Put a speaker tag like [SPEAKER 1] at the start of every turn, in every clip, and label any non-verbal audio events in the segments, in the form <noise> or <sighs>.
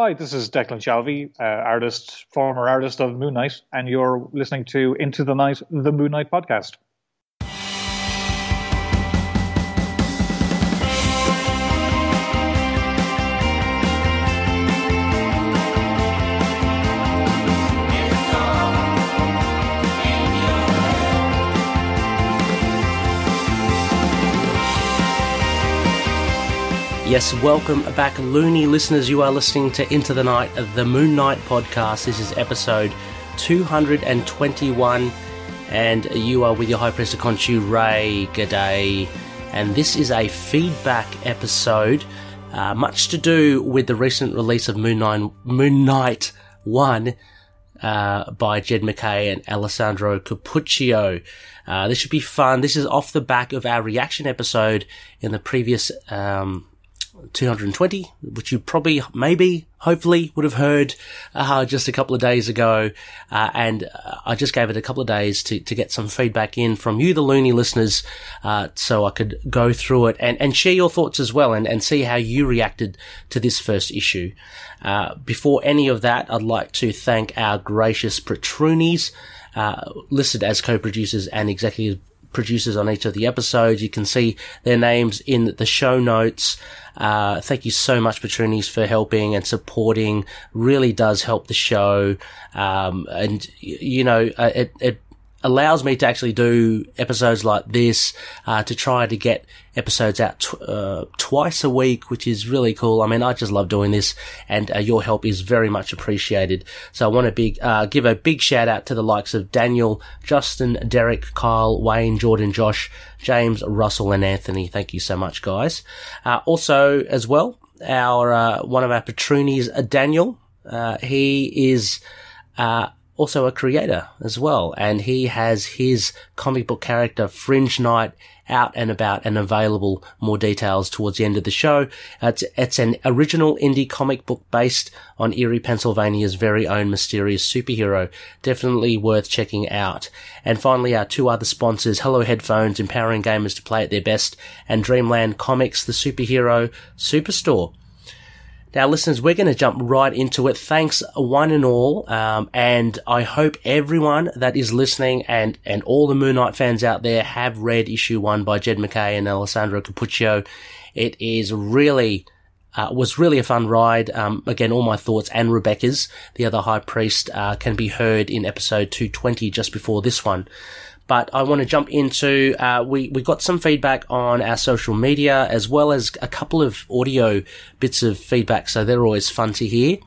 [SPEAKER 1] Hi, this is Declan Shalvey, uh, artist, former artist of Moon Knight, and you're listening to Into the Knight, the Moon Knight podcast.
[SPEAKER 2] Yes, welcome back, loony listeners. You are listening to Into the Knight, the Moon Knight podcast. This is episode 221, and you are with your High Priest of Khonshu, Rey G'day. And this is a feedback episode, uh, much to do with the recent release of Moon Knight, Moon Knight 1 uh, by Jed MacKay and Alessandro Cappuccio. Uh, this should be fun. This is off the back of our reaction episode in the previous um, 220, which you probably, maybe, hopefully would have heard uh, just a couple of days ago. Uh, and uh, I just gave it a couple of days to, to get some feedback in from you, the loony listeners, uh, so I could go through it and, and share your thoughts as well and, and see how you reacted to this first issue. Uh, before any of that, I'd like to thank our gracious patroonies, uh, listed as co-producers and executive producers on each of the episodes. You can see their names in the show notes. Uh, thank you so much, Patroonies, for helping and supporting. Really does help the show. Um, and, you know, uh, it, it allows me to actually do episodes like this uh, to try to get episodes out tw- uh, twice a week, which is really cool. I mean, I just love doing this, and uh, your help is very much appreciated. So I want to big uh, give a big shout out to the likes of Daniel, Justin, Derek, Kyle, Wayne, Jordan, Josh, James, Russell, and Anthony. Thank you so much, guys. Uh, also, as well, our uh, one of our patroonies, Daniel. he is also a creator as well, and he has his comic book character Fringe Knight out and about and available. More details towards the end of the show. It's, it's an original indie comic book based on Erie, Pennsylvania's very own mysterious superhero. Definitely worth checking out. And finally, our two other sponsors, Hello Headphones, empowering gamers to play at their best, and Dreamland Comics, the superhero superstore. Now, listeners, we're going to jump right into it. Thanks, one and all. Um, and I hope everyone that is listening and, and all the Moon Knight fans out there have read issue one by Jed MacKay and Alessandro Cappuccio. It is really, uh, was really a fun ride. Um, again, all my thoughts and Rebecca's, the other high priest, uh, can be heard in episode 220 just before this one but I want to jump into uh, we we got some feedback on our social media as well as a couple of audio bits of feedback, so they're always fun to hear.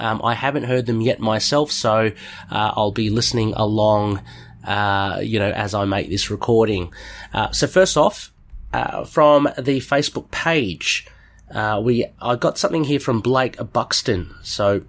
[SPEAKER 2] Um, I haven't heard them yet myself, so uh, I'll be listening along, uh, you know, as I make this recording. Uh, so first off, uh, from the Facebook page, uh, we I got something here from Blake Buxton. So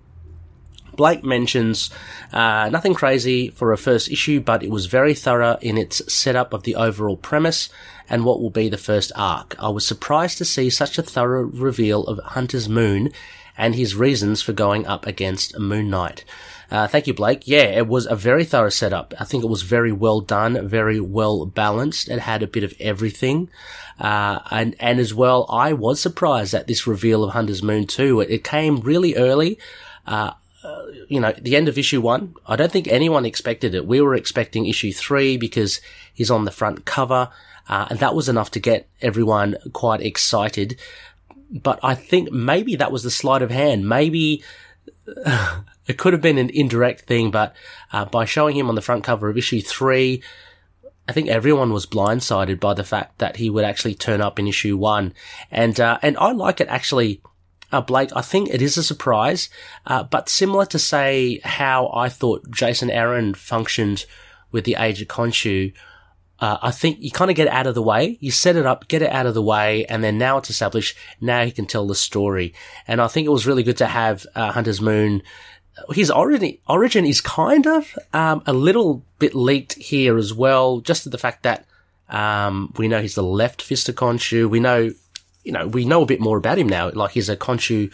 [SPEAKER 2] Blake mentions uh, nothing crazy for a first issue, but it was very thorough in its setup of the overall premise and what will be the first arc. I was surprised to see such a thorough reveal of Hunter's Moon and his reasons for going up against Moon Knight. Uh, thank you, Blake. Yeah, it was a very thorough setup. I think it was very well done, very well balanced. It had a bit of everything. Uh, and, and as well, I was surprised at this reveal of Hunter's Moon too. It, it came really early. Uh, uh, you know, the end of issue one, I don't think anyone expected it. We were expecting issue three because he's on the front cover, uh, and that was enough to get everyone quite excited. But I think maybe that was the sleight of hand. Maybe <laughs> it could have been an indirect thing, but uh, by showing him on the front cover of issue three, I think everyone was blindsided by the fact that he would actually turn up in issue one, and uh, and I like it actually uh, Blake, I think it is a surprise, uh, but similar to say how I thought Jason Aaron functioned with the Age of Khonshu, uh, I think you kind of get it out of the way. You set it up, get it out of the way, and then now it's established. Now he can tell the story. And I think it was really good to have uh, Hunter's Moon. His origin, origin is kind of um, a little bit leaked here as well, just to the fact that um, we know he's the left fist of Khonshu. We know you know, we know a bit more about him now. Like he's a Khonshu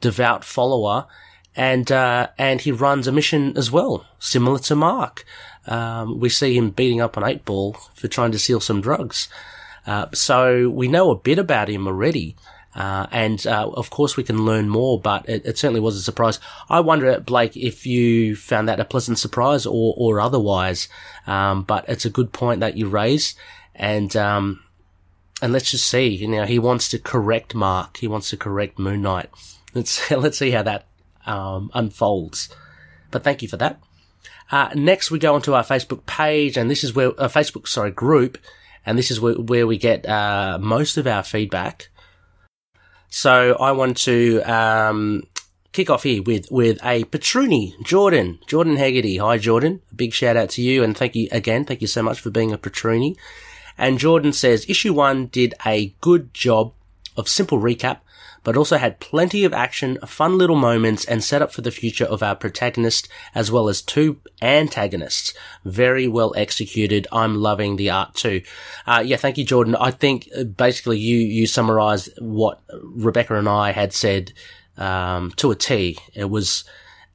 [SPEAKER 2] devout follower and, uh, and he runs a mission as well, similar to Mark. Um, we see him beating up an eight ball for trying to steal some drugs. Uh, so we know a bit about him already. Uh, and uh, of course, we can learn more, but it, it, certainly was a surprise. I wonder, Blake, if you found that a pleasant surprise or, or otherwise. Um, but it's a good point that you raise, and um, and let's just see. You know, he wants to correct Mark. He wants to correct Moon Knight. Let's <laughs> let's see how that um, unfolds. But thank you for that. Uh, next, we go onto our Facebook page, and this is where a uh, Facebook sorry group, and this is where, where we get uh, most of our feedback. So I want to um, kick off here with with a Patruni, Jordan, Jordan Haggerty. Hi, Jordan. A big shout out to you, and thank you again. Thank you so much for being a Patruni. And Jordan says issue one did a good job of simple recap, but also had plenty of action, fun little moments, and set up for the future of our protagonist, as well as two antagonists. Very well executed. I'm loving the art too. Uh, yeah, thank you, Jordan. I think uh, basically you, you summarized what Rebecca and I had said, um, to a T. It was,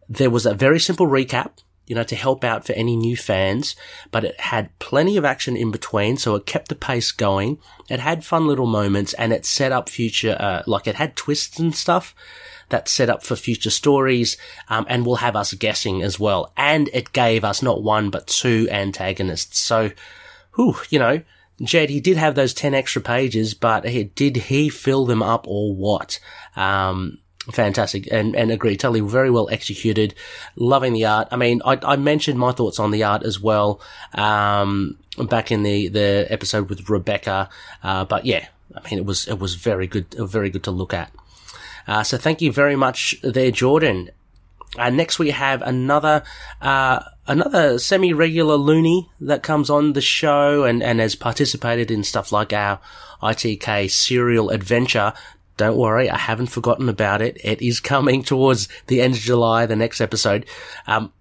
[SPEAKER 2] there was a very simple recap you know, to help out for any new fans, but it had plenty of action in between, so it kept the pace going. It had fun little moments and it set up future, uh, like it had twists and stuff that set up for future stories, um, and will have us guessing as well. And it gave us not one, but two antagonists. So, whew, you know, Jed, he did have those 10 extra pages, but he, did he fill them up or what? Um, fantastic and, and agree. Totally very well executed. Loving the art. I mean, I, I mentioned my thoughts on the art as well, um, back in the, the episode with Rebecca. Uh, but yeah, I mean, it was, it was very good, very good to look at. Uh, so thank you very much there, Jordan. Uh, next we have another, uh, another semi-regular loony that comes on the show and, and has participated in stuff like our ITK serial adventure don't worry, I haven't forgotten about it. It is coming towards the end of July, the next episode. Um,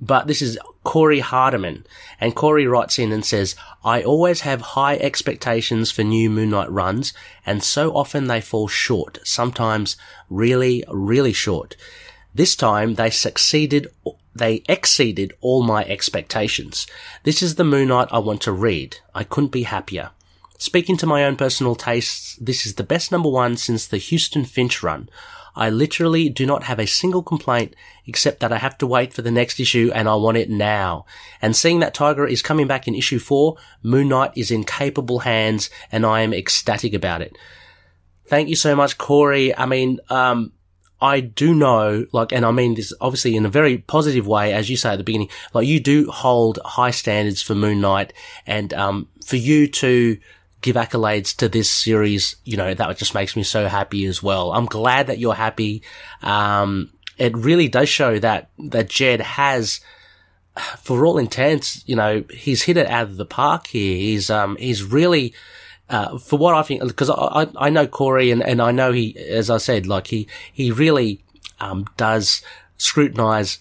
[SPEAKER 2] but this is Corey Hardiman. And Corey writes in and says, I always have high expectations for new Moon Knight runs, and so often they fall short, sometimes really, really short. This time they succeeded, they exceeded all my expectations. This is the Moon Knight I want to read. I couldn't be happier. Speaking to my own personal tastes, this is the best number one since the Huston Finch run. I literally do not have a single complaint except that I have to wait for the next issue and I want it now. And seeing that Tiger is coming back in issue four, Moon Knight is in capable hands and I am ecstatic about it. Thank you so much, Corey. I mean, um, I do know, like, and I mean this obviously in a very positive way, as you say at the beginning, like you do hold high standards for Moon Knight and, um, for you to, give accolades to this series, you know, that just makes me so happy as well. I'm glad that you're happy. Um, it really does show that, that Jed has, for all intents, you know, he's hit it out of the park here. He's, um, he's really, uh, for what I think, because I, I know Corey and, and I know he, as I said, like he, he really, um, does scrutinize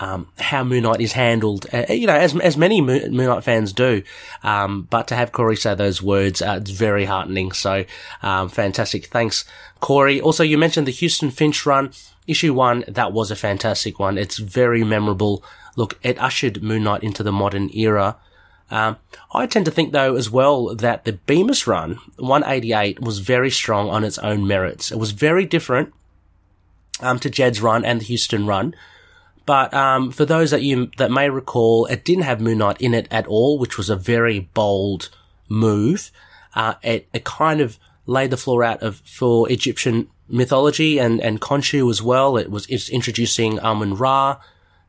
[SPEAKER 2] um, how Moon Knight is handled, uh, you know, as, as many Moon Knight fans do. Um, but to have Corey say those words, uh, it's very heartening. So, um, fantastic. Thanks, Corey. Also, you mentioned the Huston Finch run, issue one. That was a fantastic one. It's very memorable. Look, it ushered Moon Knight into the modern era. Um, I tend to think though as well that the Bemis run, 188, was very strong on its own merits. It was very different, um, to Jed's run and the Huston run. But um, for those that you that may recall, it didn't have Moon Knight in it at all, which was a very bold move. Uh, it, it kind of laid the floor out of for Egyptian mythology and and Khonshu as well. It was it's introducing Amun Ra,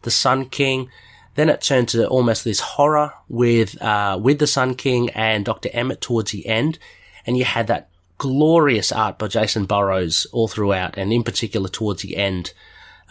[SPEAKER 2] the Sun King. Then it turned to almost this horror with uh, with the Sun King and Doctor Emmett towards the end, and you had that glorious art by Jacen Burrows all throughout, and in particular towards the end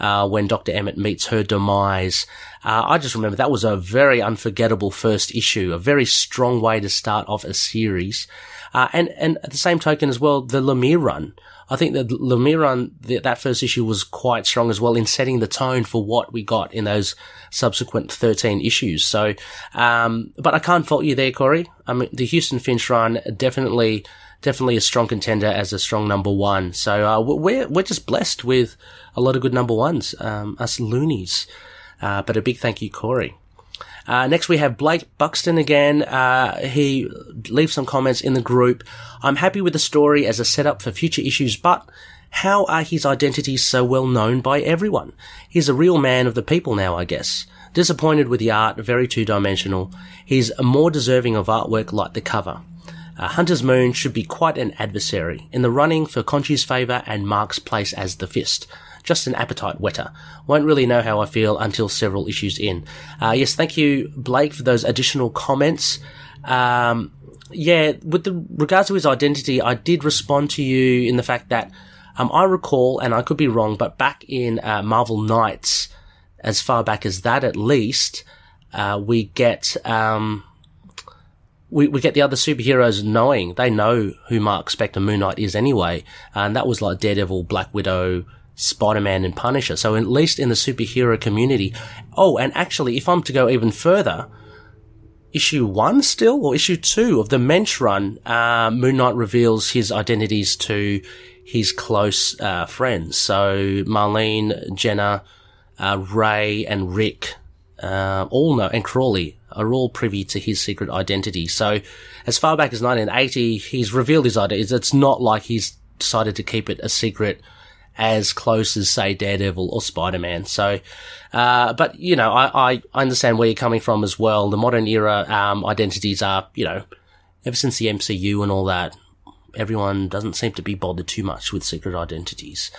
[SPEAKER 2] uh, when Dr. Emmett meets her demise. Uh, I just remember that was a very unforgettable first issue, a very strong way to start off a series. Uh, and, and at the same token as well, the Lemire run. I think the Lemire run, that first issue was quite strong as well in setting the tone for what we got in those subsequent 13 issues. So, um, but I can't fault you there, Corey. I mean, the Huston Finch run definitely, definitely a strong contender as a strong number one. So, uh, we're, we're just blessed with a lot of good number ones, um, us loonies. Uh, but a big thank you, Corey. Uh, next we have Blake Buxton again. Uh, he leaves some comments in the group. I'm happy with the story as a setup for future issues, but how are his identities so well known by everyone? He's a real man of the people now, I guess. Disappointed with the art, very two dimensional. He's more deserving of artwork like the cover. Uh, Hunter's Moon should be quite an adversary, in the running for Khonshu's favour and Mark's place as the Fist. Just an appetite whetter. Won't really know how I feel until several issues in. Uh, yes, thank you, Blake, for those additional comments. Um, yeah, with the regards to his identity, I did respond to you in the fact that um, I recall, and I could be wrong, but back in uh, Marvel Knights, as far back as that at least, uh, we get um, we, we get the other superheroes knowing they know who Mark Spector Moon Knight is anyway, and that was like Daredevil, Black Widow, Spider Man, and Punisher. So at least in the superhero community. Oh, and actually, if I'm to go even further, issue one still or issue two of the Moench run, uh, Moon Knight reveals his identities to his close uh, friends. So Marlene, Gena, uh, Ray, and Rick uh, all know, and Crawley are all privy to his secret identity. So, as far back as 1980, he's revealed his identity. It's not like he's decided to keep it a secret as close as, say, Daredevil or Spider-Man. So, uh, but, you know, I, I, understand where you're coming from as well. The modern era, um, identities are, you know, ever since the MCU and all that, everyone doesn't seem to be bothered too much with secret identities.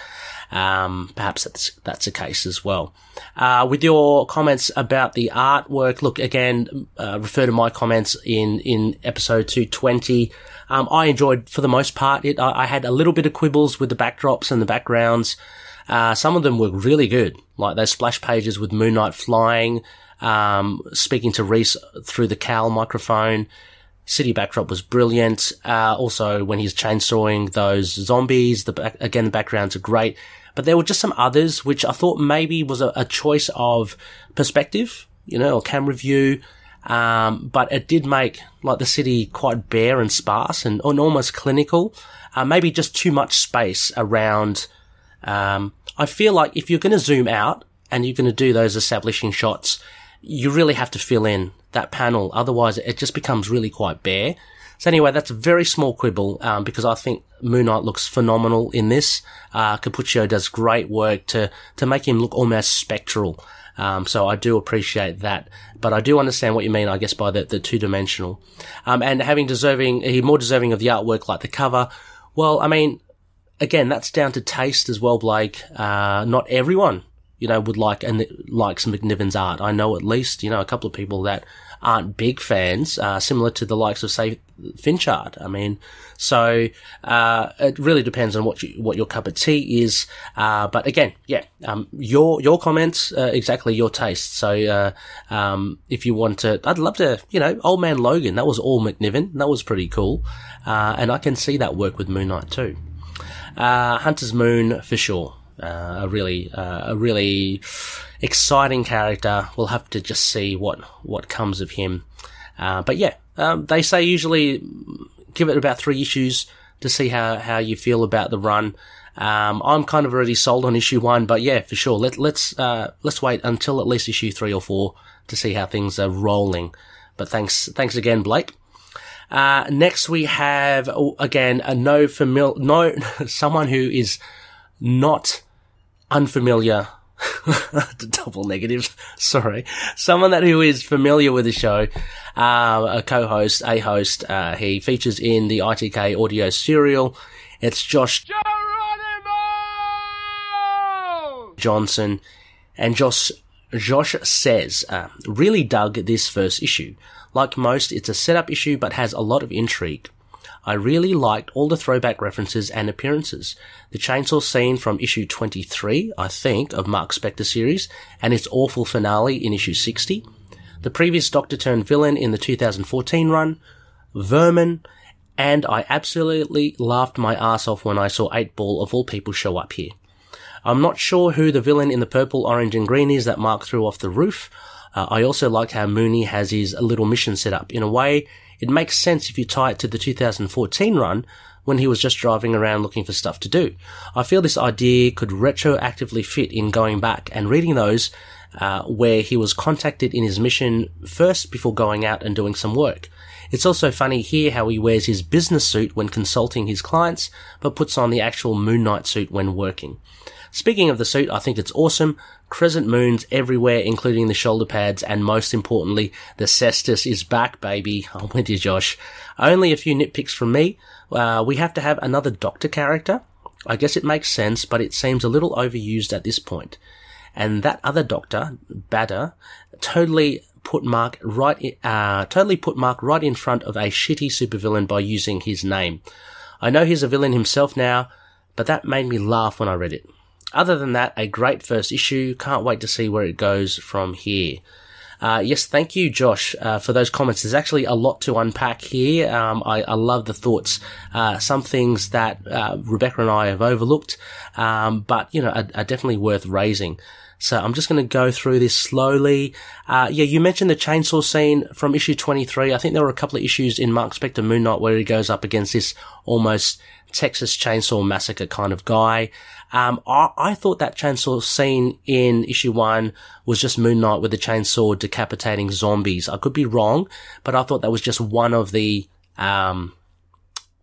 [SPEAKER 2] Um, perhaps that's that's the case as well. Uh, with your comments about the artwork, look again. Uh, refer to my comments in in episode two twenty. Um, I enjoyed for the most part it. I, I, had a little bit of quibbles with the backdrops and the backgrounds. Uh, some of them were really good, like those splash pages with Moon Knight flying, um, speaking to Reese through the cowl microphone. City backdrop was brilliant. Uh, also, when he's chainsawing those zombies, the back, again the backgrounds are great. But there were just some others which I thought maybe was a, a choice of perspective, you know, or camera view. Um, but it did make like the city quite bare and sparse and, and almost clinical. Uh, maybe just too much space around. Um, I feel like if you're going to zoom out and you're going to do those establishing shots, you really have to fill in that panel. Otherwise, it just becomes really quite bare. So anyway, that's a very small quibble um, because I think Moon Knight looks phenomenal in this. Uh, Cappuccio does great work to to make him look almost spectral. Um, so I do appreciate that, but I do understand what you mean, I guess, by the, the two dimensional, um, and having deserving, he more deserving of the artwork like the cover. Well, I mean, again, that's down to taste as well, Blake. Uh, not everyone, you know, would like and likes McNiven's art. I know at least, you know, a couple of people that aren't big fans, uh, similar to the likes of say Finchard. I mean, so uh, it really depends on what you, what your cup of tea is. Uh, but again, yeah, um, your your comments uh, exactly your taste. So uh, um, if you want to, I'd love to. You know, Old Man Logan. That was all McNiven. That was pretty cool, uh, and I can see that work with Moon Knight too. Hunter's Moon for sure. a really a really exciting character. We'll have to just see what what comes of him. Uh, but yeah, um, they say usually give it about three issues to see how, how you feel about the run. Um, I'm kind of already sold on issue one, but yeah, for sure. Let, let's uh, let's wait until at least issue three or four to see how things are rolling. But thanks thanks again, Blake. Uh, next we have oh, again a no familiar no <laughs> someone who is not unfamiliar <laughs> double negatives. <laughs> Sorry. Someone that who is familiar with the show, uh, a co-host, a host. Uh, he features in the ITK audio serial. It's Josh Geronimo! Johnson, and Josh. Josh says, uh, really dug this first issue. Like most, it's a setup issue, but has a lot of intrigue. I really liked all the throwback references and appearances. The chainsaw scene from issue 23, I think, of Mark Spector series, and its awful finale in issue 60. The previous Doctor turned villain in the 2014 run, Vermin, and I absolutely laughed my ass off when I saw 8 Ball of all people show up here. I'm not sure who the villain in the purple, orange, and green is that Mark threw off the roof. Uh, I also like how Mooney has his little mission set up. In a way, it makes sense if you tie it to the 2014 run when he was just driving around looking for stuff to do. I feel this idea could retroactively fit in going back and reading those uh, where he was contacted in his mission first before going out and doing some work. It's also funny here how he wears his business suit when consulting his clients, but puts on the actual Moon Knight suit when working. Speaking of the suit, I think it's awesome. Crescent moons everywhere, including the shoulder pads, and most importantly, the cestus is back, baby. I'm with you, Josh. Only a few nitpicks from me. Uh, we have to have another doctor character. I guess it makes sense, but it seems a little overused at this point. And that other doctor, Badr, totally put Mark right, uh, totally put Mark right in front of a shitty supervillain by using his name. I know he's a villain himself now, but that made me laugh when I read it. Other than that, a great first issue. Can't wait to see where it goes from here. Uh, yes, thank you, Josh, uh, for those comments. There's actually a lot to unpack here. Um, I, I, love the thoughts. Uh, some things that uh, Rebecca and I have overlooked, um, but you know, are, are, definitely worth raising. So I'm just going to go through this slowly. Uh, yeah, you mentioned the chainsaw scene from issue 23. I think there were a couple of issues in Mark Spector Moon Knight where he goes up against this almost Texas Chainsaw Massacre kind of guy. Um, I, I, thought that chainsaw scene in issue one was just Moon Knight with the chainsaw decapitating zombies. I could be wrong, but I thought that was just one of the, um,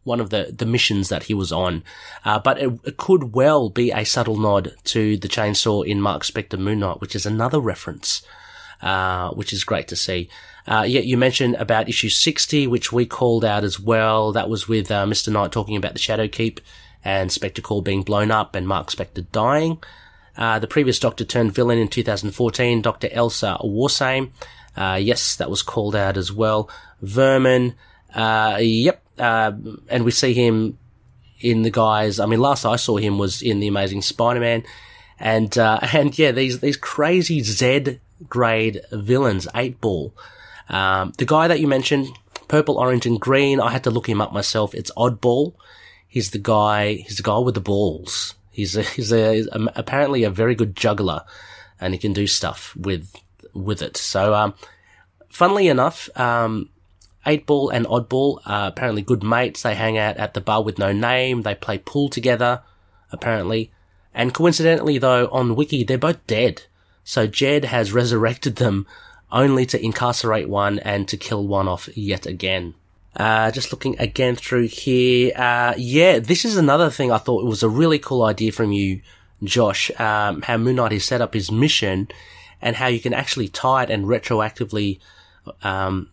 [SPEAKER 2] one of the, the missions that he was on. Uh, but it, it, could well be a subtle nod to the chainsaw in Mark Spector Moon Knight, which is another reference, uh, which is great to see. Uh, yeah, you mentioned about issue 60, which we called out as well. That was with uh, Mr. Knight talking about the Shadowkeep and Spectacle being blown up and Mark Spector dying. Uh, the previous Doctor turned villain in 2014, Dr. Elsa Warsame. Uh, yes, that was called out as well. Vermin, uh, yep, uh, and we see him in the guys. I mean, last I saw him was in the Amazing Spider-Man, and uh, <laughs> and yeah, these these crazy Z grade villains, Eight Ball. Um, the guy that you mentioned, purple, orange, and green. I had to look him up myself. It's Oddball. He's the guy. He's the guy with the balls. He's a, he's a, he's a, apparently a very good juggler, and he can do stuff with with it. So, um, funnily enough, um, Eight Ball and Oddball are apparently good mates. They hang out at the bar with no name. They play pool together, apparently. And coincidentally, though, on Wiki, they're both dead. So Jed has resurrected them only to incarcerate one and to kill one off yet again. Uh, just looking again through here. Uh, yeah, this is another thing I thought was a really cool idea from you, Josh. Um, how Moon Knight has set up his mission and how you can actually tie it and retroactively, um,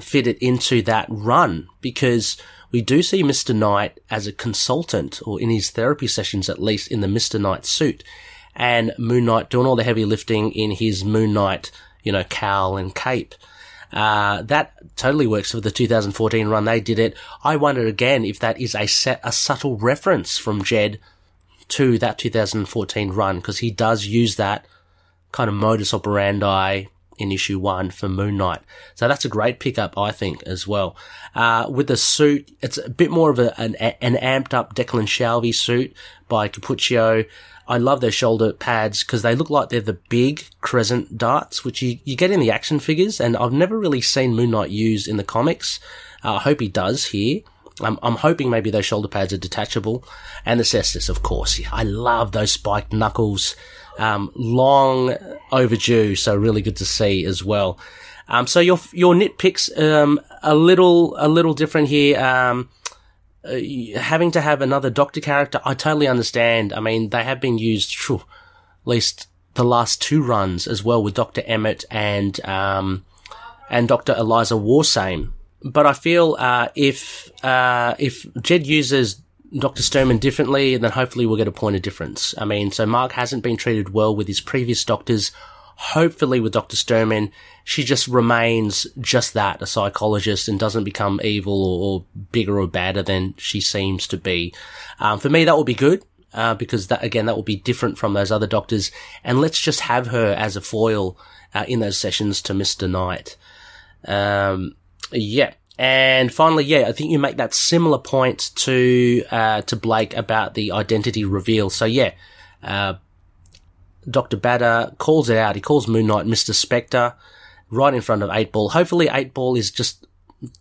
[SPEAKER 2] fit it into that run because we do see Mr. Knight as a consultant or in his therapy sessions, at least in the Mr. Knight suit and Moon Knight doing all the heavy lifting in his Moon Knight, you know, cowl and cape. Uh, that totally works for the 2014 run. They did it. I wonder again if that is a set, a subtle reference from Jed to that 2014 run because he does use that kind of modus operandi in issue one for Moon Knight. So that's a great pickup, I think, as well. Uh, with the suit, it's a bit more of a, an, an amped up Declan Shalvey suit by Cappuccio. I love their shoulder pads because they look like they're the big crescent darts, which you, you get in the action figures, and I've never really seen Moon Knight used in the comics. Uh, I hope he does here. I'm, I'm hoping maybe those shoulder pads are detachable. And the cestus, of course. I love those spiked knuckles. Um, long overdue, so really good to see as well. Um, so your your nitpicks um, a little a little different here. Um, uh, having to have another doctor character, I totally understand. I mean, they have been used, at least the last two runs as well with Doctor Emmett and um, and Doctor Eliza Warsame. But I feel uh, if uh, if Jed uses Dr. Sturman differently, then hopefully we'll get a point of difference. I mean, so Mark hasn't been treated well with his previous doctors. Hopefully with Dr. Sturman, she just remains just that, a psychologist, and doesn't become evil or, or bigger or badder than she seems to be. Um, for me, that would be good. Uh, because that again, that will be different from those other doctors, and let's just have her as a foil uh, in those sessions to Mister Knight. Um, yeah, and finally, yeah, I think you make that similar point to uh, to Blake about the identity reveal. So yeah, uh, Doctor Badr calls it out. He calls Moon Knight Mister Spector right in front of Eight Ball. Hopefully, Eight Ball is just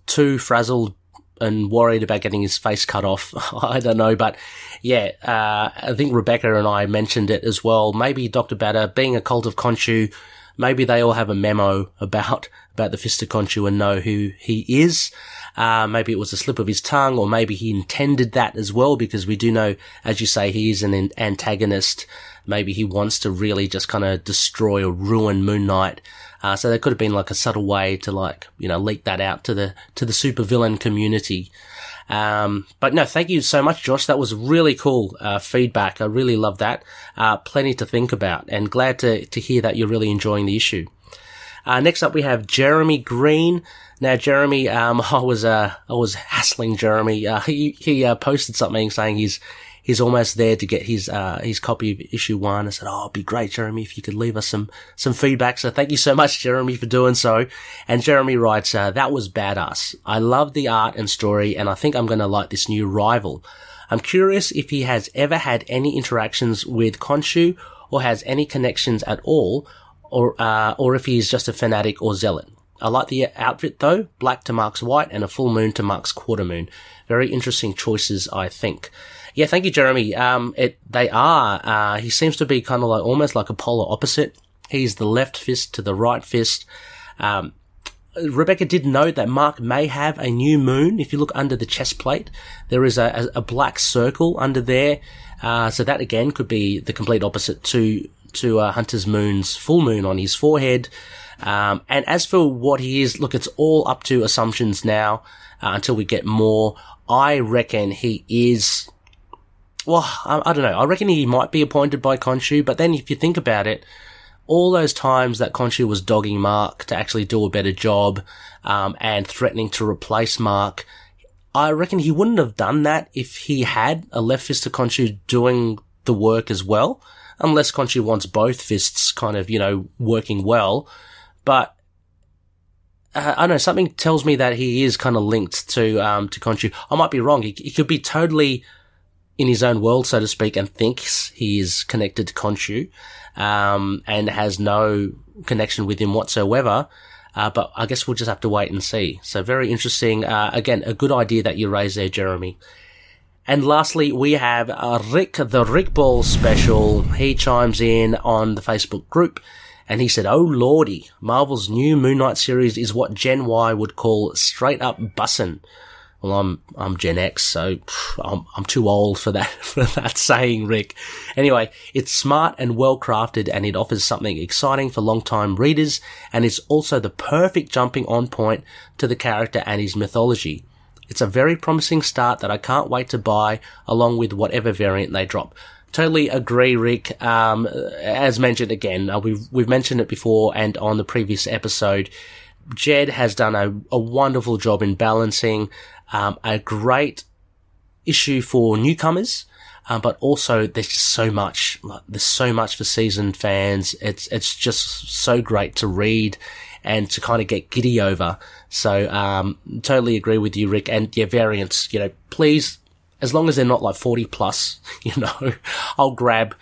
[SPEAKER 2] too frazzled and worried about getting his face cut off. <laughs> I don't know, but yeah, uh, I think Rebecca and I mentioned it as well. Maybe Dr. Badr, being a cult of Khonshu, maybe they all have a memo <laughs> about, about the Fist of Khonshu and know who he is. Uh, maybe it was a slip of his tongue, or maybe he intended that as well, because we do know, as you say, he is an antagonist. Maybe he wants to really just kind of destroy or ruin Moon Knight. Uh, so there could have been like a subtle way to like, you know, leak that out to the, to the supervillain community. Um, but no, thank you so much, Josh. That was really cool, uh, feedback. I really love that. Uh, plenty to think about and glad to, to hear that you're really enjoying the issue. Uh, next up we have Jeremy Green. Now, Jeremy, um, <laughs> I was, uh, I was hassling Jeremy. Uh, he, he, uh, posted something saying he's, he's almost there to get his uh, his copy of issue one. I said, "Oh, it'd be great, Jeremy, if you could leave us some some feedback." So thank you so much, Jeremy, for doing so. And Jeremy writes, uh, "That was badass. I love the art and story, and I think I'm going to like this new rival. I'm curious if he has ever had any interactions with Khonshu or has any connections at all, or uh, or if he's just a fanatic or zealot." I like the outfit though, black to Mark's white and a full moon to Mark's quarter moon. Very interesting choices, I think. Yeah, thank you, Jeremy. Um, it, they are, uh, he seems to be kind of like, almost like a polar opposite. He's the left fist to the right fist. Um, Rebecca did note that Mark may have a new moon. If you look under the chest plate, there is a, a, a black circle under there. Uh, so that again could be the complete opposite to, to, uh, Hunter's moon's full moon on his forehead. Um, and as for what he is, look, it's all up to assumptions now, uh, until we get more. I reckon he is well, I, I, don't know. I reckon he might be appointed by Khonshu, but then if you think about it, all those times that Khonshu was dogging Mark to actually do a better job, um, and threatening to replace Mark, I reckon he wouldn't have done that if he had a left fist of Khonshu doing the work as well, unless Khonshu wants both fists kind of, you know, working well. But uh, I don't know, something tells me that he is kind of linked to, um, to Khonshu. I might be wrong. He, he could be totally in his own world, so to speak, and thinks he is connected to Khonshu, um, and has no connection with him whatsoever. Uh, but I guess we'll just have to wait and see. So very interesting. Uh, again, a good idea that you raised there, Jeremy. And lastly, we have uh, Rick, the Rick Ball special. He chimes in on the Facebook group and he said, Oh lordy, Marvel's new Moon Knight series is what Gen Y would call straight up bussin'. Well, I'm I'm Gen X, so I'm I'm too old for that <laughs> for that saying, Rick. Anyway, it's smart and well crafted, and it offers something exciting for long-time readers, and it's also the perfect jumping on point to the character and his mythology. It's a very promising start that I can't wait to buy, along with whatever variant they drop. Totally agree, Rick. Um, as mentioned again, uh, we've we've mentioned it before and on the previous episode. Jed has done a, a wonderful job in balancing um, a great issue for newcomers. Um, but also there's just so much, like, there's so much for seasoned fans. It's, it's just so great to read and to kind of get giddy over. So, um, totally agree with you, Rick. And yeah, variants, you know, please, as long as they're not like 40 plus, <laughs> you know, I'll grab,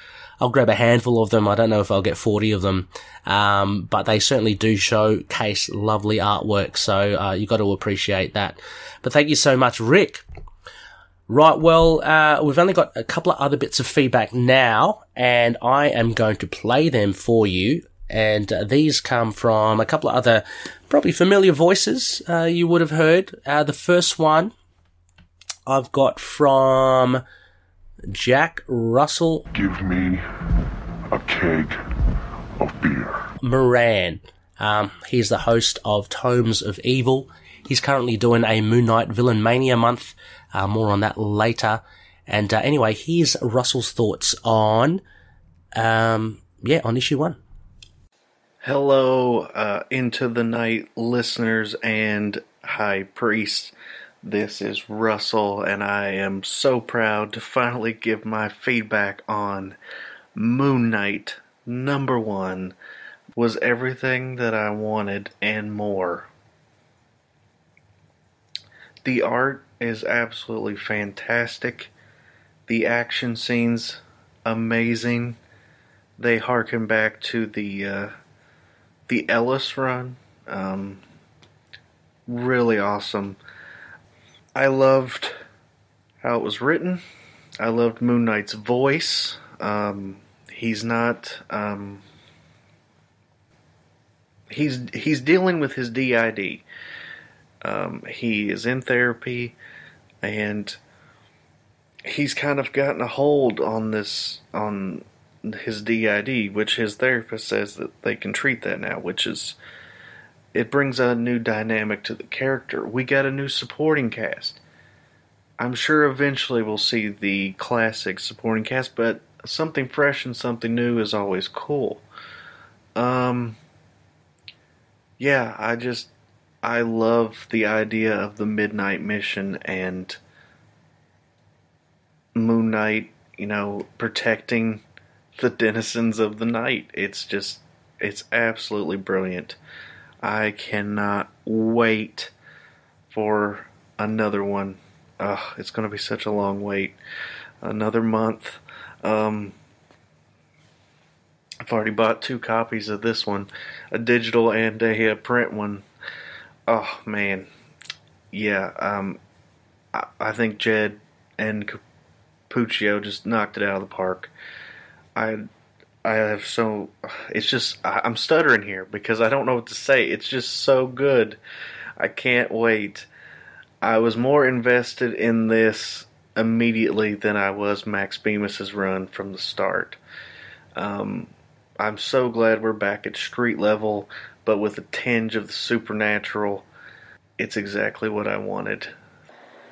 [SPEAKER 2] I'll grab a handful of them. I don't know if I'll get 40 of them. Um, but they certainly do showcase lovely artwork. So, uh, you got to appreciate that. But thank you so much, Rick. Right, well, uh, we've only got a couple of other bits of feedback now, and I am going to play them for you. And uh, these come from a couple of other probably familiar voices uh, you would have heard. Uh, the first one I've got from Jack Russell.
[SPEAKER 3] Give me a keg of beer.
[SPEAKER 2] Moran. Um, he's the host of Tomes of Evil. He's currently doing a Moon Knight Villain Mania month. Uh, more on that later. And uh, anyway, here's Russell's thoughts on, um, yeah, on issue one.
[SPEAKER 4] Hello, uh, Into the Knight listeners and High Priest. This is Russell, and I am so proud to finally give my feedback on Moon Knight number one. Was everything that I wanted and more. The art is absolutely fantastic. The action scenes amazing. They harken back to the uh, the Ellis run. Um, really awesome. I loved how it was written. I loved Moon Knight's voice. Um, he's not. Um, he's he's dealing with his DID. Um, he is in therapy, and he's kind of gotten a hold on this on his DID, which his therapist says that they can treat that now, which is it brings a new dynamic to the character. We got a new supporting cast. I'm sure eventually we'll see the classic supporting cast, but something fresh and something new is always cool. Um yeah, I just I love the idea of the midnight mission and Moon Knight, you know, protecting the denizens of the night. It's just it's absolutely brilliant. I cannot wait for another one. Ugh, it's going to be such a long wait. Another month. Um, I've already bought two copies of this one, a digital and a, a print one. Oh man, yeah. Um, I, I think Jed and Cappuccio just knocked it out of the park. I I have so it's just I'm stuttering here because I don't know what to say. It's just so good. I can't wait. I was more invested in this immediately than I was Max Bemis's run from the start. Um, I'm so glad we're back at street level, but with a tinge of the supernatural. It's exactly what I wanted.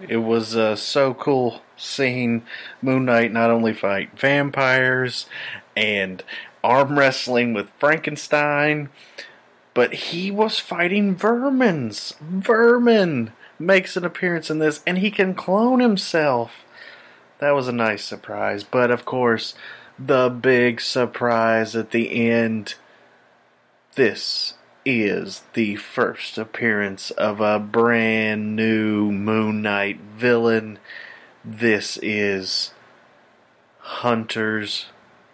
[SPEAKER 4] It was uh, so cool seeing Moon Knight not only fight vampires and arm wrestling with Frankenstein, but he was fighting vermins. Vermin makes an appearance in this, and he can clone himself. That was a nice surprise, but of course, the big surprise at the end. This is the first appearance of a brand new Moon Knight villain. This is Hunter's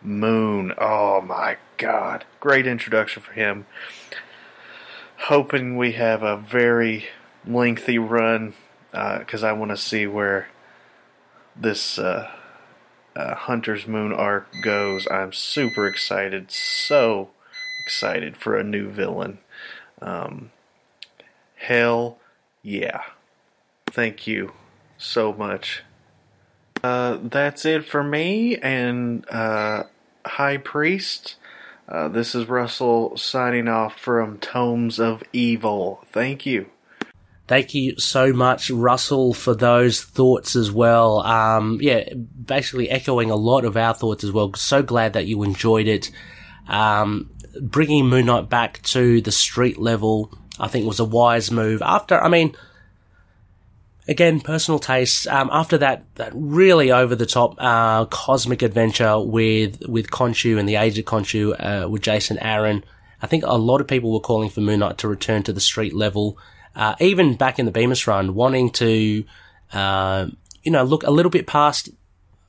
[SPEAKER 4] Moon. Oh my god. Great introduction for him. Hoping we have a very lengthy run because uh, I want to see where this uh, uh, Hunter's Moon arc goes. I'm super excited. So excited for a new villain. Um, hell yeah. Thank you so much. Uh, that's it for me and uh, High Priest. Uh, this is Russell signing off from Tomes of Evil. Thank you.
[SPEAKER 2] Thank you so much, Russell, for those thoughts as well. Um, yeah, basically echoing a lot of our thoughts as well. So glad that you enjoyed it. Um, bringing Moon Knight back to the street level, I think was a wise move. After, I mean, again, personal taste. Um, after that, that really over the top uh, cosmic adventure with with Khonshu and the Age of Khonshu uh, with Jason Aaron, I think a lot of people were calling for Moon Knight to return to the street level. Uh, even back in the Bemis run, wanting to, uh, you know, look a little bit past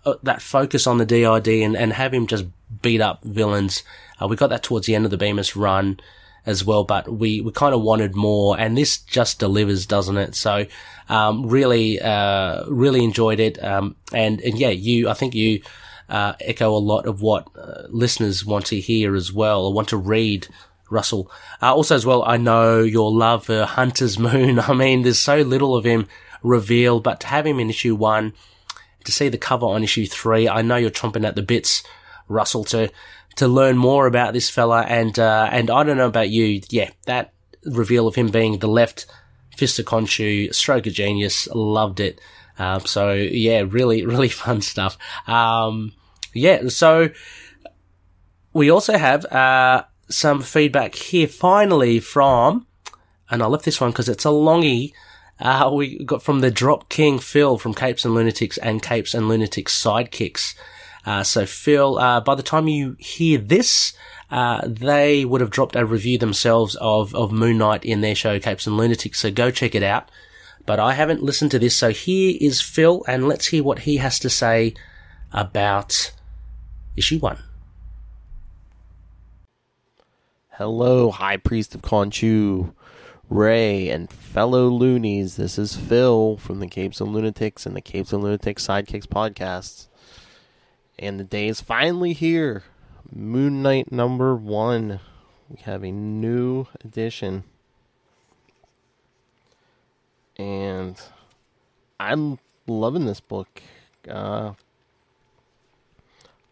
[SPEAKER 2] uh, that focus on the DID and, and have him just beat up villains. Uh, we got that towards the end of the Bemis run as well, but we, we kind of wanted more, and this just delivers, doesn't it? So, um, really, uh, really enjoyed it. Um, and, and yeah, you, I think you, uh, echo a lot of what uh, listeners want to hear as well, or want to read. Russell. Uh, also, as well, I know your love for Hunter's Moon. <laughs> I mean, there's so little of him revealed, but to have him in issue one, to see the cover on issue three, I know you're chomping at the bits, Russell, to to learn more about this fella. And uh, and I don't know about you, yeah, that reveal of him being the left fist of Khonshu, stroke of genius, loved it. Uh, so yeah, really, <laughs> really fun stuff. Um, yeah, so we also have uh, some feedback here finally from, and I left this one because it's a longie. Uh, we got from the Drop King Phil from Capes and Lunatics and Capes and Lunatics Sidekicks. Uh, so Phil, uh, by the time you hear this, uh, they would have dropped a review themselves of, of Moon Knight in their show Capes and Lunatics, so go check it out. But I haven't listened to this, so here is Phil, and let's hear what he has to say about issue one.
[SPEAKER 5] Hello, High Priest of Khonshu. Rey, and fellow loonies. This is Phil from the Capes and Lunatics and the Capes and Lunatics Sidekicks podcasts. And the day is finally here. Moon Knight number one. We have a new edition. And I'm loving this book. Uh,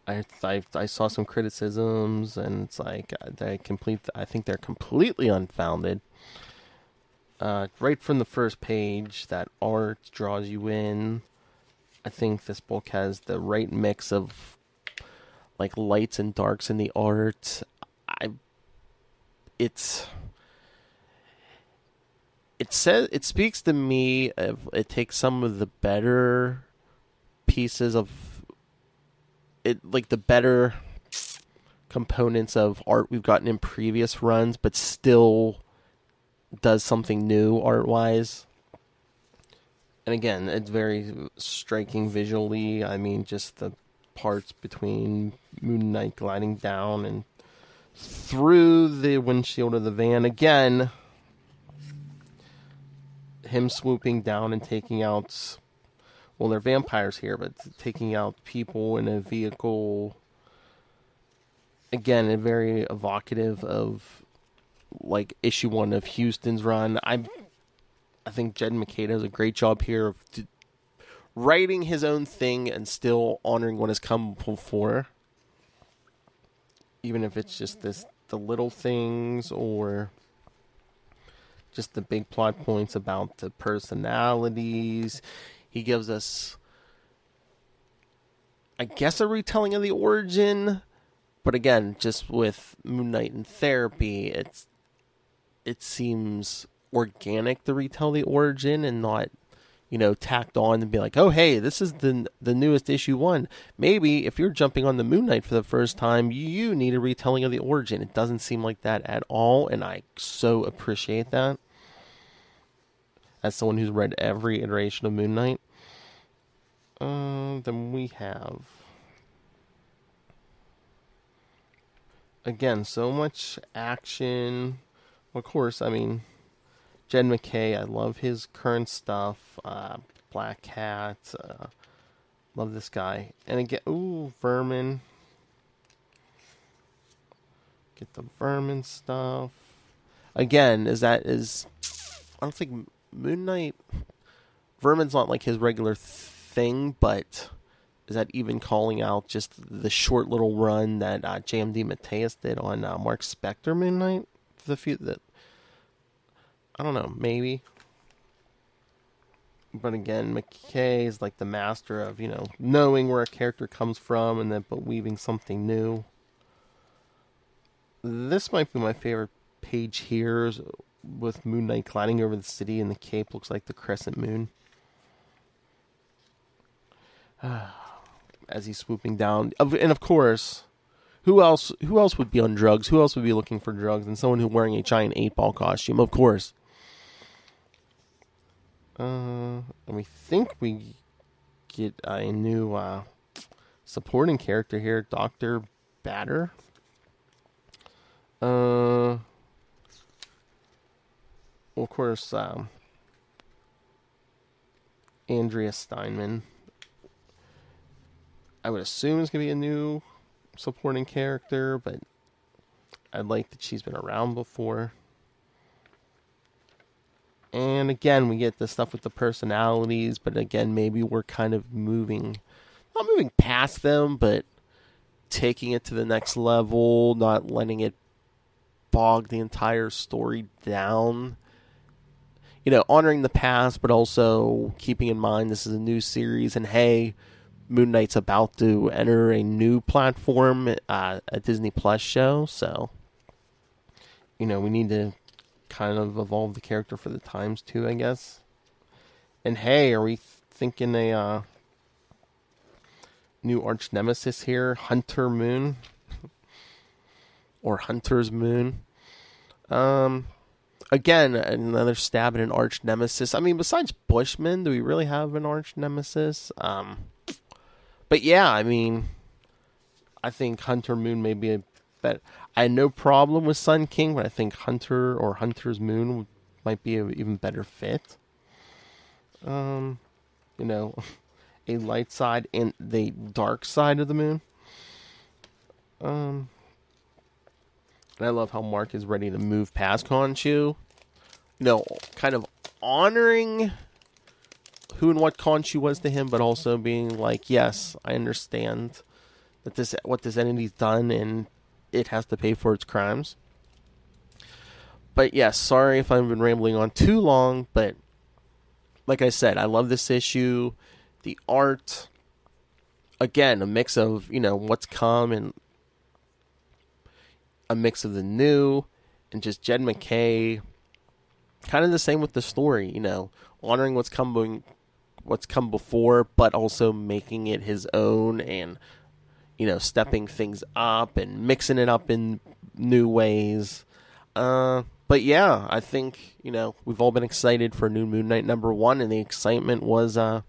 [SPEAKER 5] I, I I saw some criticisms, and it's like uh, they complete. I think they're completely unfounded. Uh, right from the first page, that art draws you in. I think this book has the right mix of like lights and darks in the art. I, it's it says it speaks to me. It takes some of the better pieces of it, like the better components of art we've gotten in previous runs, but still does something new art wise. And again, it's very striking visually. I mean, just the parts between Moon Knight gliding down and through the windshield of the van. Again, him swooping down and taking out well they're vampires here but taking out people in a vehicle again very evocative of like issue one of Huston's run i i think Jed MacKay does a great job here of writing his own thing and still honoring what has come before even if it's just this the little things or just the big plot points about the personalities. He gives us, I guess, a retelling of the origin, but again, just with Moon Knight and therapy, it's it seems organic to retell the origin and not you know tacked on and be like oh hey this is the the newest issue one maybe if you're jumping on the moon knight for the first time you need a retelling of the origin it doesn't seem like that at all and i so appreciate that as someone who's read every iteration of Moon Knight. Uh, then we have again so much action. Of course, I mean Jed MacKay. I love his current stuff. Uh, Black Cat. Uh, love this guy. And again, ooh, Vermin. Get the Vermin stuff. Again, is that is I don't think Moon Knight, Vermin's not like his regular thing, but is that even calling out just the short little run that uh, JM DeMatteis did on uh, Marc Spector Moon Knight? The few that I don't know, maybe. But again, MacKay is like the master of you know knowing where a character comes from and then but weaving something new. This might be my favorite page here with Moon Knight gliding over the city, and the cape looks like the crescent moon. <sighs> As he's swooping down, and of course, who else? Who else would be on drugs? Who else would be looking for drugs? And someone who's wearing a giant eight ball costume, of course. Uh, and we think we get a new uh, supporting character here, Doctor Badr. Uh, well, of course, um, Andrea Steinman. I would assume is going to be a new supporting character, but I'd like that she's been around before. And again, we get the stuff with the personalities, but again, maybe we're kind of moving, not moving past them, but taking it to the next level, not letting it bog the entire story down. You know, honoring the past, but also keeping in mind this is a new series, and hey, Moon Knight's about to enter a new platform, uh, a Disney Plus show, so you know we need to kind of evolve the character for the times too, I guess. And hey, are we thinking a uh, new arch nemesis here, Hunter Moon, or Hunter's Moon? Um, again, another stab at an arch nemesis. I mean, besides Bushman, do we really have an arch nemesis? Um, but yeah, I mean, I think Hunter Moon may be a bet. I had no problem with Sun King, but I think Hunter or Hunter's Moon might be an even better fit. Um, you know, <laughs> a light side and the dark side of the moon. Um, and I love how Mark is ready to move past. You know, kind of honoring who and what Khonshu was to him, but also being like, yes, I understand that this what this entity's done and it has to pay for its crimes. But yes, sorry if I've been rambling on too long, but like I said, I love this issue. The art, again, a mix of, you know, what's come and a mix of the new and just Jed MacKay. Kind of the same with the story, you know, honoring what's come what's come before, but also making it his own and you know stepping things up and mixing it up in new ways. Uh, but yeah, I think you know we've all been excited for New Moon Knight number one, and the excitement was, uh,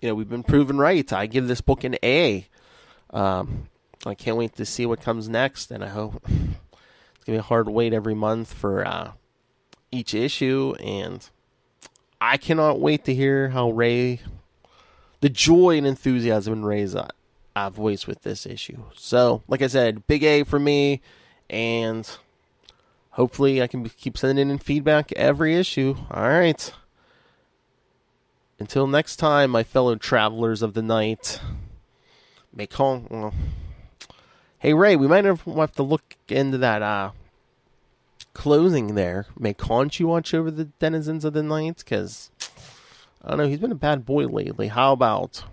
[SPEAKER 5] you know, we've been proven right. I give this book an A. Um, I can't wait to see what comes next, and I hope <laughs> it's gonna be a hard wait every month for uh, each issue, and I cannot wait to hear how Rey, the joy and enthusiasm and Rey's uh, voice with this issue. So, like I said, big A for me, and hopefully I can keep sending in feedback every issue. All right. Until next time, my fellow travelers of the night, may call. Well, hey Rey, we might have, to look into that uh, closing there. May Khonshu watch over the denizens of the night? Because I don't know, he's been a bad boy lately. How about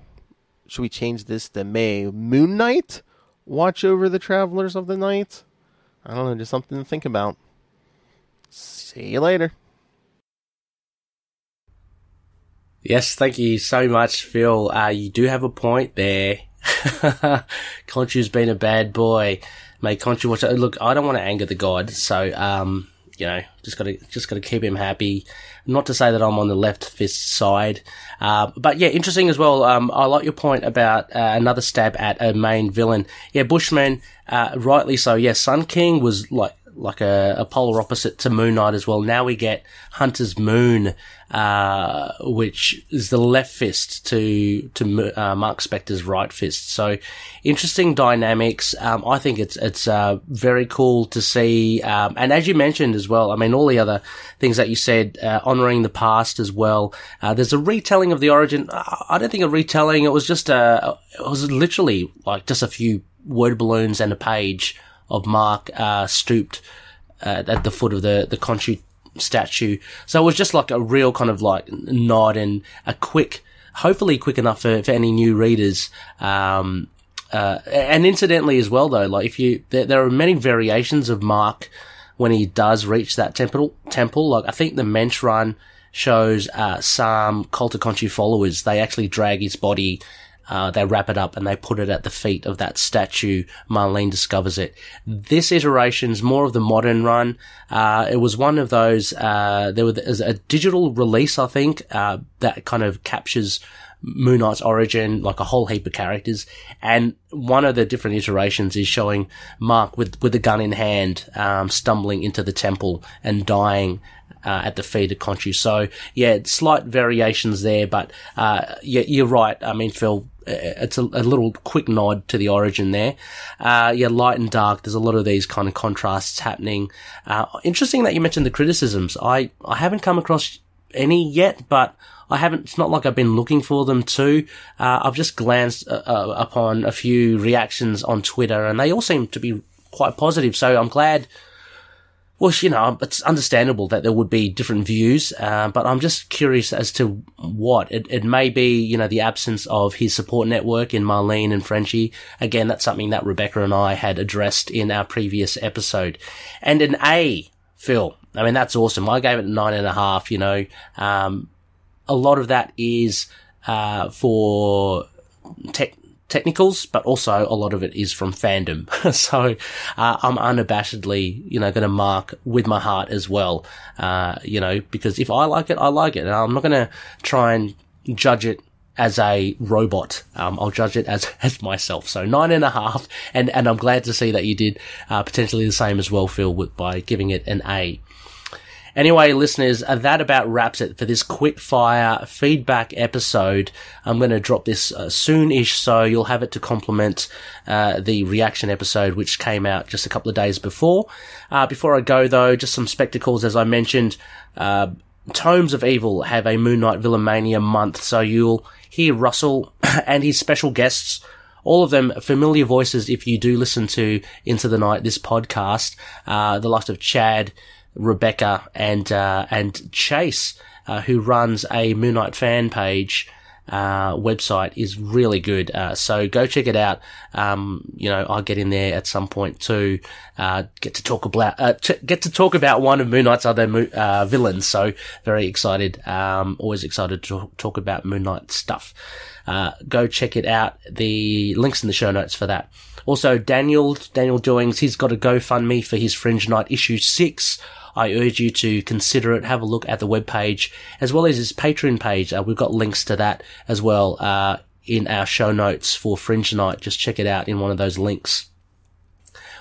[SPEAKER 5] should we change this to May Moon Knight watch over the travelers of the night? I don't know, just something to think about. See you later.
[SPEAKER 2] Yes, thank you so much, Phil. Uh, you do have a point there. <laughs> Khonshu's been a bad boy. May Khonshu watch. Look, I don't want to anger the god, so um, you know, just gotta just gotta keep him happy. Not to say that I'm on the left fist side, uh, but yeah, interesting as well. Um, I like your point about uh, another stab at a main villain. Yeah, Bushman, uh, rightly so. Yeah, Sun King was like like a, a, polar opposite to Moon Knight as well. Now we get Hunter's Moon, uh, which is the left fist to to uh, Marc Spector's right fist. So interesting dynamics. Um, I think it's it's uh, very cool to see. Um, and as you mentioned as well, I mean all the other things that you said, uh, honoring the past as well. Uh, there's a retelling of the origin. I don't think a retelling. It was just a. It was literally like just a few word balloons and a page of Mark uh, stooped uh, at the foot of the the Khonshu statue. So it was just like a real kind of like nod and a quick, hopefully quick enough for, for any new readers. Um, uh, and incidentally as well though, like if you, there, there, are many variations of Mark when he does reach that temple, temple. Like I think the Moench run shows, uh, some Cult of Khonshu followers, they actually drag his body uh, they wrap it up and they put it at the feet of that statue. Marlene discovers it. This iteration's more of the modern run. Uh, it was one of those, uh, there was a digital release, I think, uh, that kind of captures Moon Knight's origin, like a whole heap of characters. And one of the different iterations is showing Mark with, with a gun in hand, um, stumbling into the temple and dying uh, at the feet of Khonshu. So yeah, slight variations there, but uh, yeah, you're right. I mean, Phil, it's a, a, little quick nod to the origin there. Uh, yeah, light and dark. There's a lot of these kind of contrasts happening. Uh, interesting that you mentioned the criticisms. I, I haven't come across any yet, but I haven't, it's not like I've been looking for them too. Uh, I've just glanced uh, uh, upon a few reactions on Twitter and they all seem to be quite positive. So I'm glad well, you know, it's understandable that there would be different views, uh, but I'm just curious as to what. It, it may be, you know, the absence of his support network in Marlene and Frenchie. Again, that's something that Rebecca and I had addressed in our previous episode. And an A, Phil. I mean, that's awesome. I gave it nine and a half, you know. Um, a lot of that is, uh, for tech, technicals, but also a lot of it is from fandom. <laughs> so uh, I'm unabashedly, you know, going to mark with my heart as well. Uh, you know, because if I like it, I like it, and I'm not going to try and judge it as a robot. Um, I'll judge it as <laughs> as myself. So nine and a half, and and I'm glad to see that you did uh, potentially the same as well, Phil, with, by giving it an A. Anyway, listeners, uh, that about wraps it for this quick fire feedback episode. I'm going to drop this uh, soon-ish, so you'll have it to complement uh, the reaction episode, which came out just a couple of days before. Uh, before I go, though, just some spectacles, as I mentioned. Uh, Tomes of Evil have a Moon Knight Villainmania month, so you'll hear Russell <coughs> and his special guests all of them familiar voices if you do listen to Into the Knight, this podcast, uh, the likes of Chad, Rebecca, and, uh, and Chase, uh, who runs a Moon Knight fan page. Uh, website is really good. Uh, so go check it out. Um, you know, I'll get in there at some point to, uh, get to talk about, uh, t- get to talk about one of Moon Knight's other, mo- uh, villains. So very excited. Um, always excited to talk about Moon Knight stuff. Uh, go check it out. The links in the show notes for that. Also, Daniel, Daniel Doings, he's got a GoFundMe for his Fringe Knight issue six. I urge you to consider it. Have a look at the webpage as well as his Patreon page. Uh, we've got links to that as well, uh, in our show notes for Fringe Knight. Just check it out in one of those links.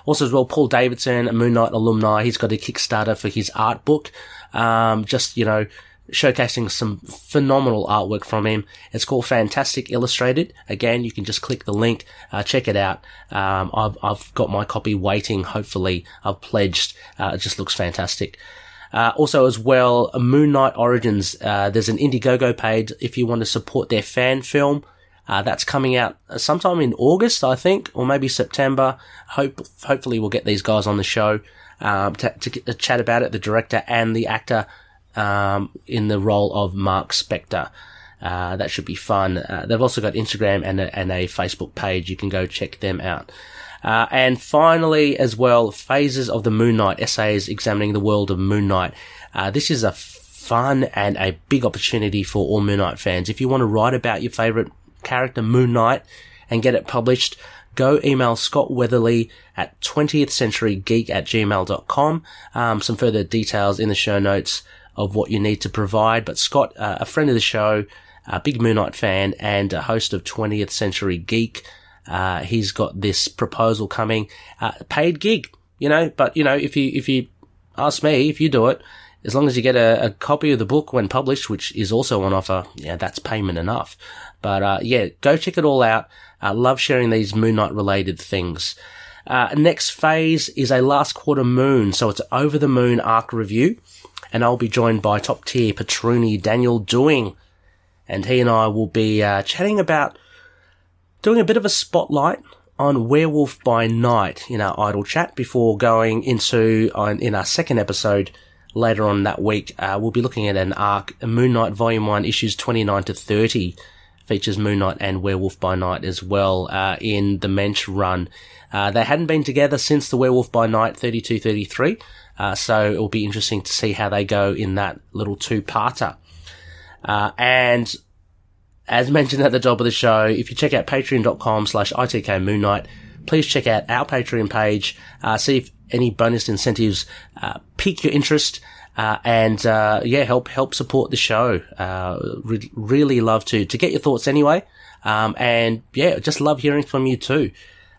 [SPEAKER 2] Also, as well, Paul Davidson, a Moon Knight alumni, he's got a Kickstarter for his art book. Um, just, you know, showcasing some phenomenal artwork from him. It's called Fantastic Illustrated. Again, you can just click the link, uh, check it out. Um, I've, I've got my copy waiting. Hopefully, I've pledged. Uh, it just looks fantastic. Uh, also, as well, Moon Knight Origins. Uh, there's an Indiegogo page if you want to support their fan film. Uh, that's coming out sometime in August, I think, or maybe September. Hope, hopefully, we'll get these guys on the show um, to, to, to chat about it. The director and the actor um, in the role of Marc Spector. Uh, that should be fun. Uh, they've also got Instagram and a, and a Facebook page. You can go check them out. Uh, and finally, as well, Phases of the Moon Knight essays examining the world of Moon Knight. Uh, this is a fun and a big opportunity for all Moon Knight fans. If you want to write about your favorite character, Moon Knight, and get it published, go email Scott Weatherly at 20th century geek at gmail.com. Um, some further details in the show notes of what you need to provide. But Scott, uh, a friend of the show, a big Moon Knight fan and a host of 20th Century Geek, uh, he's got this proposal coming, uh, paid gig, you know, but you know, if you, if you ask me, if you do it, as long as you get a, a copy of the book when published, which is also on offer, yeah, that's payment enough. But, uh, yeah, go check it all out. I love sharing these Moon Knight related things. Uh, next phase is a last quarter moon. So it's over the moon arc review and I'll be joined by top tier patrooni Daniel Doing, and he and I will be uh, chatting about doing a bit of a spotlight on Werewolf by Night in our idle chat before going into in our second episode later on that week. Uh, we'll be looking at an arc, Moon Knight Volume One, issues twenty nine to thirty. Features Moon Knight and Werewolf by Night as well uh, in the Moench run. Uh, they hadn't been together since the Werewolf by Night 32-33, uh, so it will be interesting to see how they go in that little two-parter. Uh, and as mentioned at the top of the show, if you check out patreon.com slash ITK Moon Knight, please check out our Patreon page, uh, see if any bonus incentives uh, pique your interest. Uh, and uh, yeah, help help support the show. Uh, re- really love to to get your thoughts anyway. Um, and yeah, just love hearing from you too.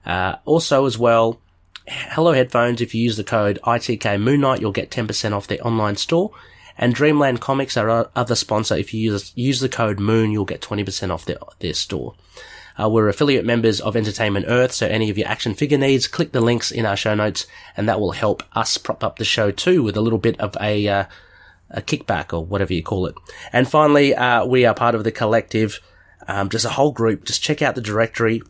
[SPEAKER 2] Uh, also, as well, Hello Headphones. If you use the code ITK Moon Knight, you'll get 10% off their online store. And Dreamland Comics our other sponsor. If you use, use the code Moon, you'll get 20% off their, their store. Uh, we're affiliate members of Entertainment Earth, so any of your action figure needs, click the links in our show notes, and that will help us prop up the show too with a little bit of a, uh, a kickback or whatever you call it. And finally, uh, we are part of the collective, um, just a whole group. Just check out the directory.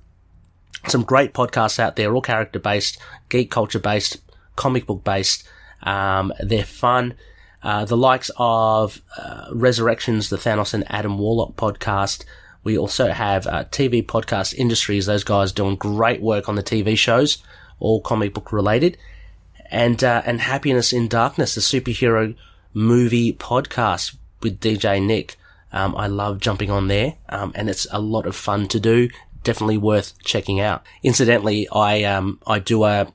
[SPEAKER 2] Some great podcasts out there, all character based, geek culture based, comic book based. Um, they're fun. Uh, the likes of uh, Resurrections, the Thanos and Adam Warlock podcast. We also have uh, TV podcast industries. Those guys doing great work on the TV shows, all comic book related, and uh, and Happiness in Darkness, the superhero movie podcast with DJ Nick. Um, I love jumping on there, um, and it's a lot of fun to do. Definitely worth checking out. Incidentally, I um I do a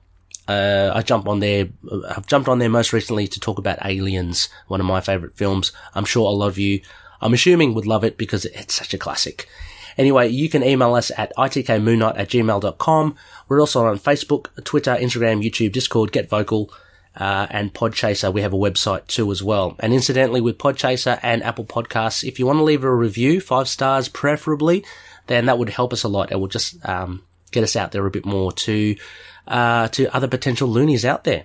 [SPEAKER 2] uh, I jump on there. I've jumped on there most recently to talk about Aliens, one of my favorite films. I'm sure a lot of you, I'm assuming, would love it because it's such a classic. Anyway, you can email us at itkmoonknight at gmail.com. We're also on Facebook, Twitter, Instagram, YouTube, Discord, GetVokl, uh, and Podchaser. We have a website too as well. And incidentally, with Podchaser and Apple Podcasts, if you want to leave a review, five stars preferably, then that would help us a lot. It will just um, get us out there a bit more to uh, to other potential loonies out there.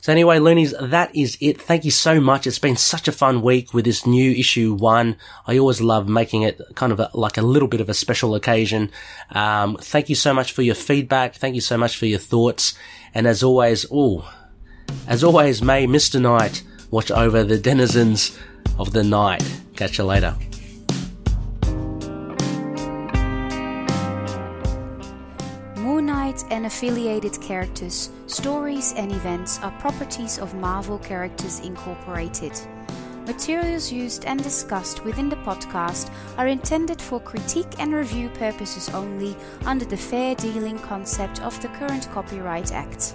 [SPEAKER 2] So anyway, loonies, that is it. Thank you so much. It's been such a fun week with this new issue one. I always love making it kind of a, like a little bit of a special occasion. Um, thank you so much for your feedback. Thank you so much for your thoughts. And as always, oh, as always, may Mr. Knight watch over the denizens of the night. Catch you later.
[SPEAKER 6] Moon and affiliated characters, stories, and events are properties of Marvel Characters Incorporated. Materials used and discussed within the podcast are intended for critique and review purposes only under the fair dealing concept of the current Copyright Act.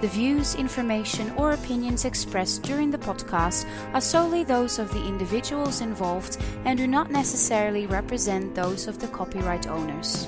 [SPEAKER 6] The views, information, or opinions expressed during the podcast are solely those of the individuals involved and do not necessarily represent those of the copyright owners.